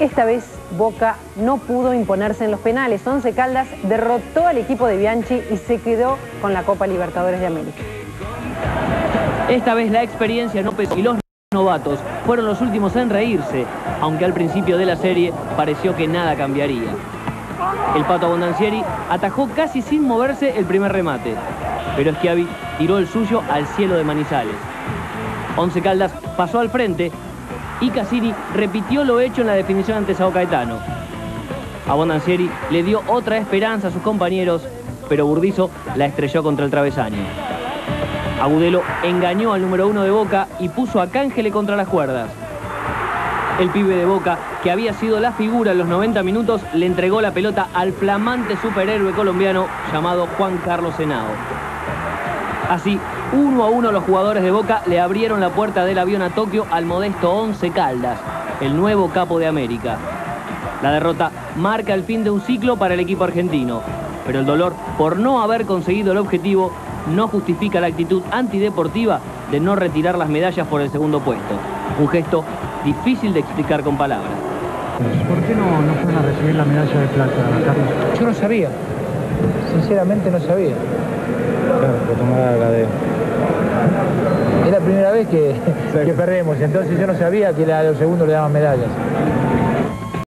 Esta vez Boca no pudo imponerse en los penales. Once Caldas derrotó al equipo de Bianchi y se quedó con la Copa Libertadores de América. Esta vez la experiencia no pesó y los novatos fueron los últimos en reírse, aunque al principio de la serie pareció que nada cambiaría. El Pato Abondancieri atajó casi sin moverse el primer remate, pero Schiavi tiró el suyo al cielo de Manizales. Once Caldas pasó al frente y Cassini repitió lo hecho en la definición ante Sao Caetano. Abondancieri le dio otra esperanza a sus compañeros, pero Burdizo la estrelló contra el travesaño. Agudelo engañó al número uno de Boca y puso a Cángele contra las cuerdas. El pibe de Boca, que había sido la figura en los 90 minutos, le entregó la pelota al flamante superhéroe colombiano llamado Juan Carlos Senado. Así, uno a uno los jugadores de Boca le abrieron la puerta del avión a Tokio al modesto Once Caldas, el nuevo capo de América. La derrota marca el fin de un ciclo para el equipo argentino, pero el dolor por no haber conseguido el objetivo no justifica la actitud antideportiva de no retirar las medallas por el segundo puesto. Un gesto difícil de explicar con palabras. ¿Por qué no, no fueron a recibir la medalla de plata, Carlos? Yo no sabía, sinceramente no sabía. Claro, por tomar la de... Es la primera vez que, que perdemos, entonces yo no sabía que a los segundos le daban medallas.